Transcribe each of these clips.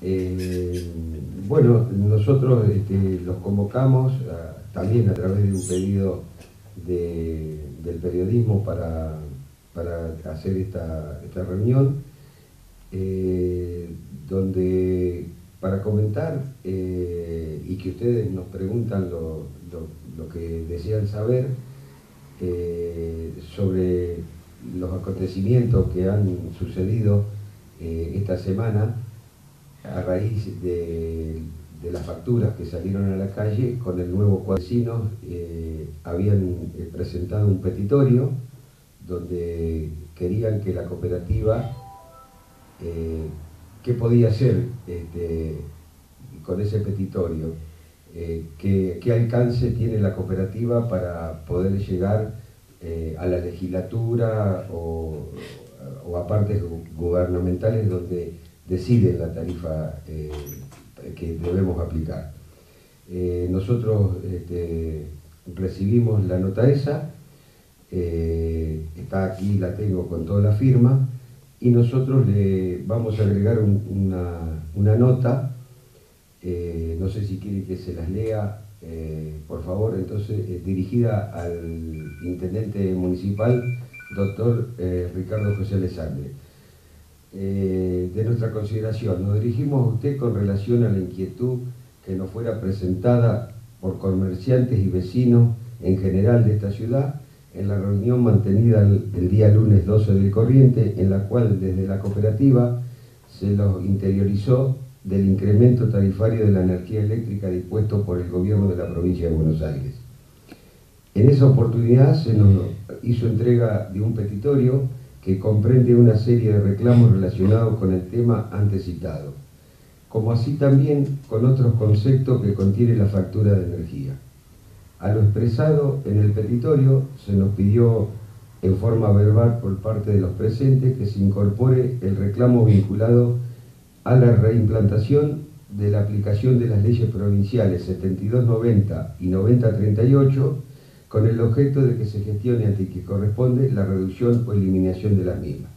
Eh, bueno, nosotros este, los convocamos también a través de un pedido del periodismo para, hacer esta, reunión, eh, donde para comentar eh, y que ustedes nos preguntan lo, que desean saber sobre los acontecimientos que han sucedido esta semana a raíz de, las facturas que salieron a la calle con el nuevo cuadricino, eh, habían eh, presentado un petitorio donde querían que la cooperativa, eh, ¿qué podía hacer este, con ese petitorio? ¿qué, alcance tiene la cooperativa para poder llegar a la legislatura o, o a partes gubernamentales donde deciden la tarifa eh, que debemos aplicar. Eh, nosotros este, recibimos la nota esa, eh, está aquí, la tengo con toda la firma, y nosotros le vamos a agregar una, nota, no sé si quiere que se las lea, por favor, entonces dirigida al intendente municipal, doctor Ricardo José Alessandre. Eh, de nuestra consideración. Nos dirigimos a usted con relación a la inquietud que nos fuera presentada por comerciantes y vecinos en general de esta ciudad en la reunión mantenida el, día lunes 12 del corriente, en la cual desde la cooperativa se los interiorizó del incremento tarifario de la energía eléctrica dispuesto por el gobierno de la provincia de Buenos Aires. En esa oportunidad se nos hizo entrega de un petitorio que comprende una serie de reclamos relacionados con el tema antes citado, como así también con otros conceptos que contiene la factura de energía. A lo expresado en el petitorio se nos pidió en forma verbal por parte de los presentes que se incorpore el reclamo vinculado a la reimplantación de la aplicación de las leyes provinciales 7290 y 9038 con el objeto de que se gestione ante que corresponde la reducción o eliminación de las mismas.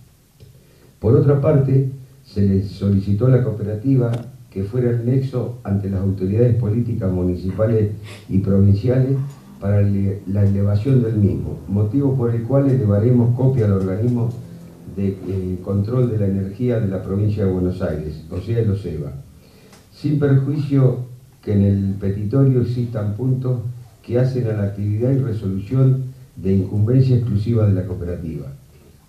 Por otra parte, se le solicitó a la cooperativa que fuera el nexo ante las autoridades políticas municipales y provinciales para la elevación del mismo, motivo por el cual elevaremos copia al organismo de eh, control de la energía de la provincia de Buenos Aires, o sea, el OSEBA, sin perjuicio que en el petitorio existan puntos que hacen a la actividad y resolución de incumbencia exclusiva de la cooperativa.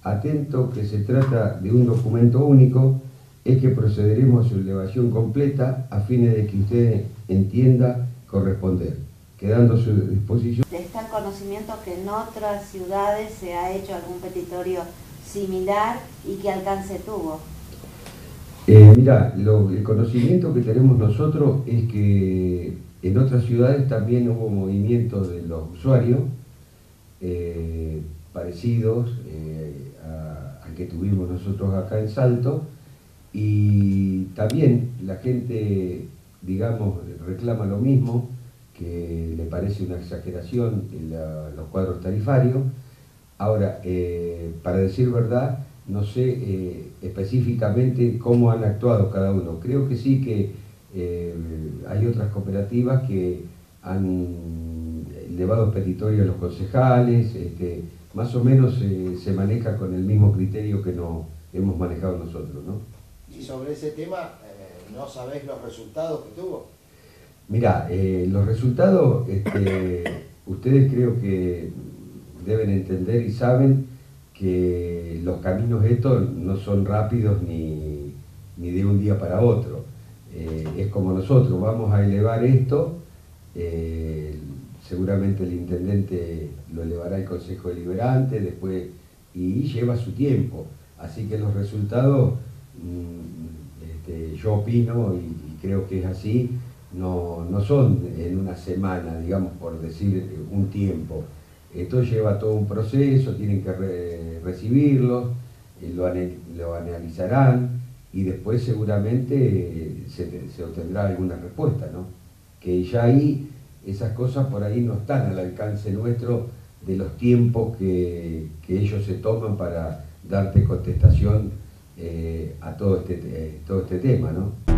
Atento que se trata de un documento único, es que procederemos a su elevación completa a fines de que usted entienda corresponder, quedando a su disposición. ¿Está en conocimiento que en otras ciudades se ha hecho algún petitorio similar y qué alcance tuvo? Eh, mira, el conocimiento que tenemos nosotros es que en otras ciudades también hubo movimientos de los usuarios eh, parecidos eh, al que tuvimos nosotros acá en Salto y también la gente, digamos, reclama lo mismo, que le parece una exageración en los cuadros tarifarios. Ahora, eh, para decir verdad, no sé específicamente cómo han actuado cada uno. Creo que sí que eh, hay otras cooperativas que han elevado petitorio a los concejales, este, más o menos se maneja con el mismo criterio que no hemos manejado nosotros. ¿no? Y sobre ese tema, eh, ¿no sabés los resultados que tuvo? Mira, eh, los resultados, este, ustedes creo que deben entender y saben que los caminos estos no son rápidos ni, ni de un día para otro. Eh, es como nosotros, vamos a elevar esto, eh, seguramente el intendente lo elevará el Consejo Deliberante, después, y lleva su tiempo. Así que los resultados, mm, este, yo opino y, creo que es así, no, son en una semana, digamos, por decir un tiempo. Esto lleva todo un proceso, tienen que recibirlo, eh, lo analizarán, y después seguramente eh, se, obtendrá alguna respuesta, ¿no? Que ya ahí esas cosas por ahí no están al alcance nuestro de los tiempos que, ellos se toman para darte contestación a todo este, todo este tema, ¿no?